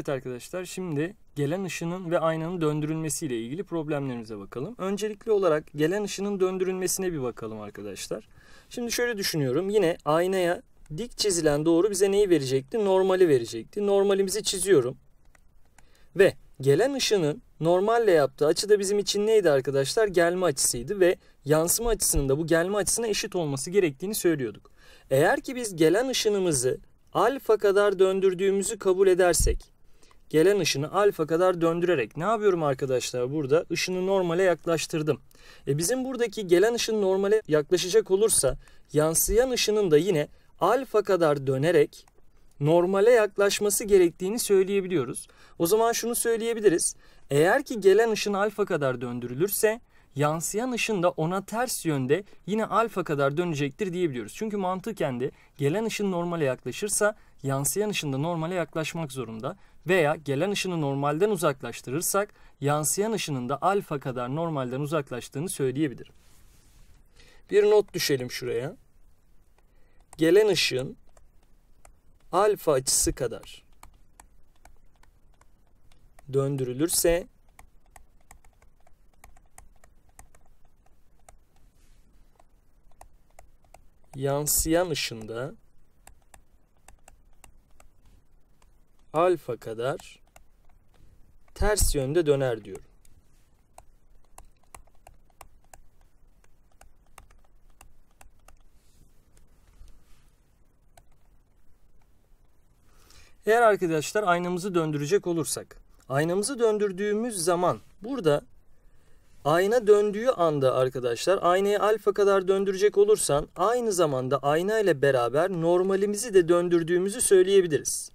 Evet arkadaşlar şimdi gelen ışının ve aynanın döndürülmesiyle ilgili problemlerimize bakalım. Öncelikli olarak gelen ışının döndürülmesine bir bakalım arkadaşlar. Şimdi şöyle düşünüyorum. Yine aynaya dik çizilen doğru bize neyi verecekti? Normali verecekti. Normalimizi çiziyorum. Ve gelen ışının normalle yaptığı açı da bizim için neydi arkadaşlar? Gelme açısıydı ve yansıma açısının da bu gelme açısına eşit olması gerektiğini söylüyorduk. Eğer ki biz gelen ışınımızı alfa kadar döndürdüğümüzü kabul edersek gelen ışını alfa kadar döndürerek ne yapıyorum arkadaşlar burada? Işını normale yaklaştırdım. E bizim buradaki gelen ışın normale yaklaşacak olursa yansıyan ışının da yine alfa kadar dönerek normale yaklaşması gerektiğini söyleyebiliyoruz. O zaman şunu söyleyebiliriz. Eğer ki gelen ışın alfa kadar döndürülürse yansıyan ışın da ona ters yönde yine alfa kadar dönecektir diyebiliyoruz. Çünkü mantıken de gelen ışın normale yaklaşırsa yansıyan ışın da normale yaklaşmak zorunda. Veya gelen ışını normalden uzaklaştırırsak yansıyan ışının da alfa kadar normalden uzaklaştığını söyleyebilirim. Bir not düşelim şuraya. Gelen ışın alfa açısı kadar döndürülürse yansıyan ışında alfa kadar ters yönde döner diyorum. Eğer arkadaşlar aynamızı döndürecek olursak, aynamızı döndürdüğümüz zaman burada ayna döndüğü anda arkadaşlar aynayı alfa kadar döndürecek olursan aynı zamanda ayna ile beraber normalimizi de döndürdüğümüzü söyleyebiliriz.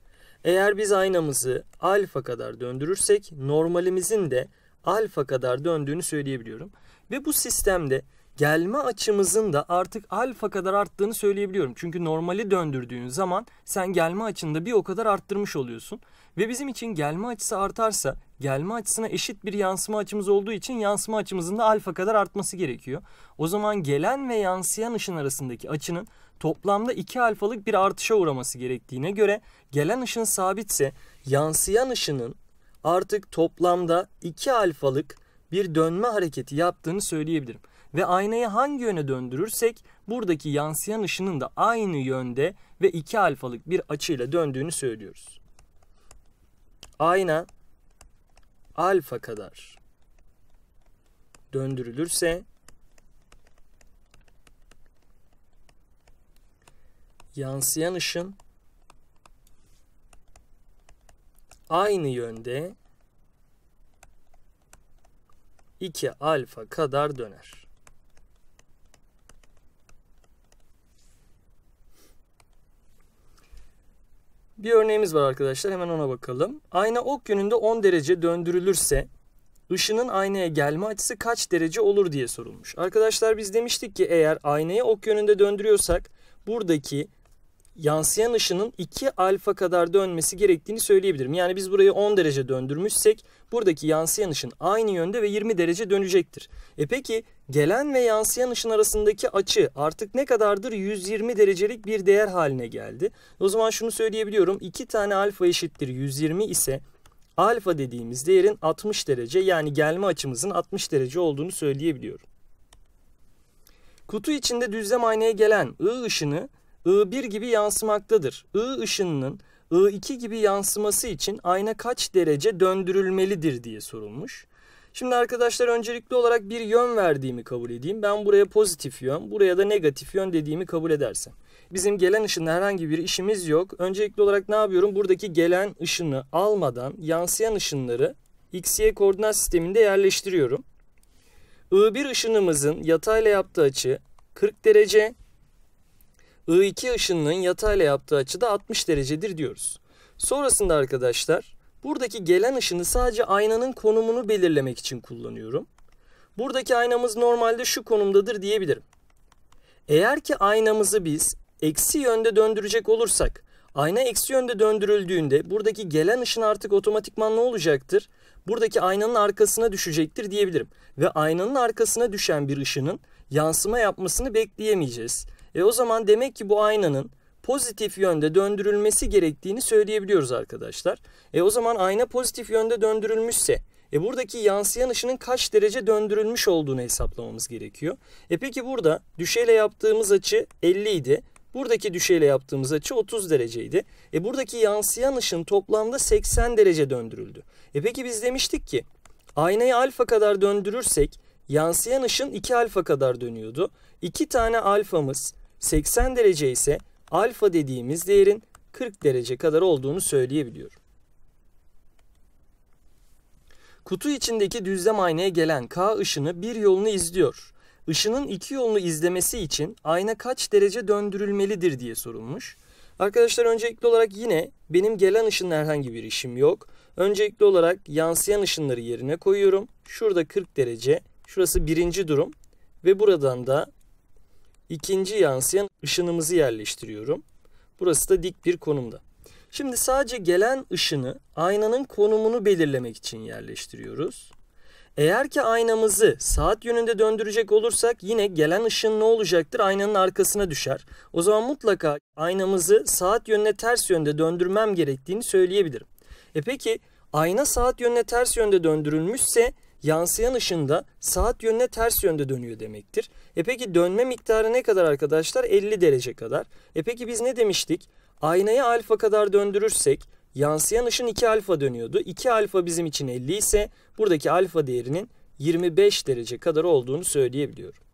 Eğer biz aynamızı alfa kadar döndürürsek normalimizin de alfa kadar döndüğünü söyleyebiliyorum. Ve bu sistemde gelme açımızın da artık alfa kadar arttığını söyleyebiliyorum. Çünkü normali döndürdüğün zaman sen gelme açını da bir o kadar arttırmış oluyorsun. Ve bizim için gelme açısı artarsa gelme açısına eşit bir yansıma açımız olduğu için yansıma açımızın da alfa kadar artması gerekiyor. O zaman gelen ve yansıyan ışın arasındaki açının toplamda 2 alfalık bir artışa uğraması gerektiğine göre gelen ışın sabitse yansıyan ışının artık toplamda 2 alfalık bir dönme hareketi yaptığını söyleyebilirim. Ve aynayı hangi yöne döndürürsek buradaki yansıyan ışının da aynı yönde ve 2 alfalık bir açıyla döndüğünü söylüyoruz. Ayna alfa kadar döndürülürse yansıyan ışın aynı yönde 2 alfa kadar döner. Bir örneğimiz var arkadaşlar. Hemen ona bakalım. Ayna ok yönünde 10 derece döndürülürse ışının aynaya gelme açısı kaç derece olur diye sorulmuş. Arkadaşlar biz demiştik ki eğer aynayı ok yönünde döndürüyorsak buradaki yansıyan ışının 2 alfa kadar dönmesi gerektiğini söyleyebilirim. Yani biz burayı 10 derece döndürmüşsek buradaki yansıyan ışın aynı yönde ve 20 derece dönecektir. E peki gelen ve yansıyan ışın arasındaki açı artık ne kadardır? 120 derecelik bir değer haline geldi. O zaman şunu söyleyebiliyorum. 2 tane alfa eşittir 120 ise alfa dediğimiz değerin 60 derece yani gelme açımızın 60 derece olduğunu söyleyebiliyorum. Kutu içinde düzlem aynaya gelen I ışını I1 gibi yansımaktadır. I ışınının I2 gibi yansıması için ayna kaç derece döndürülmelidir diye sorulmuş. Şimdi arkadaşlar öncelikli olarak bir yön verdiğimi kabul edeyim. Ben buraya pozitif yön, buraya da negatif yön dediğimi kabul edersem. Bizim gelen ışınla herhangi bir işimiz yok. Öncelikli olarak ne yapıyorum? Buradaki gelen ışını almadan yansıyan ışınları x-y koordinat sisteminde yerleştiriyorum. I1 ışınımızın yatayla yaptığı açı 40 derece. I2 ışınının yatayla yaptığı açı da 60 derecedir diyoruz. Sonrasında arkadaşlar buradaki gelen ışını sadece aynanın konumunu belirlemek için kullanıyorum. Buradaki aynamız normalde şu konumdadır diyebilirim. Eğer ki aynamızı biz eksi yönde döndürecek olursak ayna eksi yönde döndürüldüğünde buradaki gelen ışın artık otomatikman ne olacaktır? Buradaki aynanın arkasına düşecektir diyebilirim. Ve aynanın arkasına düşen bir ışının yansıma yapmasını bekleyemeyeceğiz. E o zaman demek ki bu aynanın pozitif yönde döndürülmesi gerektiğini söyleyebiliyoruz arkadaşlar. E o zaman ayna pozitif yönde döndürülmüşse e buradaki yansıyan ışının kaç derece döndürülmüş olduğunu hesaplamamız gerekiyor. E peki burada düşeyle yaptığımız açı 50 idi. Buradaki düşeyle yaptığımız açı 30 dereceydi. E buradaki yansıyan ışın toplamda 80 derece döndürüldü. E peki biz demiştik ki aynayı alfa kadar döndürürsek yansıyan ışın 2 alfa kadar dönüyordu. 2 tane alfamız 80 derece ise alfa dediğimiz değerin 40 derece kadar olduğunu söyleyebiliyorum. Kutu içindeki düzlem aynaya gelen K ışını bir yolunu izliyor. Işının iki yolunu izlemesi için ayna kaç derece döndürülmelidir diye sorulmuş. Arkadaşlar öncelikli olarak yine benim gelen ışınla herhangi bir işim yok. Öncelikli olarak yansıyan ışınları yerine koyuyorum. Şurada 40 derece, şurası birinci durum ve buradan da ikinci yansıyan ışınımızı yerleştiriyorum. Burası da dik bir konumda. Şimdi sadece gelen ışını aynanın konumunu belirlemek için yerleştiriyoruz. Eğer ki aynamızı saat yönünde döndürecek olursak yine gelen ışın ne olacaktır? Aynanın arkasına düşer. O zaman mutlaka aynamızı saat yönüne ters yönde döndürmem gerektiğini söyleyebilirim. E peki ayna saat yönüne ters yönde döndürülmüşse yansıyan ışın da saat yönüne ters yönde dönüyor demektir. E peki dönme miktarı ne kadar arkadaşlar? 50 derece kadar. E peki biz ne demiştik? Aynayı alfa kadar döndürürsek yansıyan ışın 2 alfa dönüyordu. 2 alfa bizim için 50 ise buradaki alfa değerinin 25 derece kadar olduğunu söyleyebiliyorum.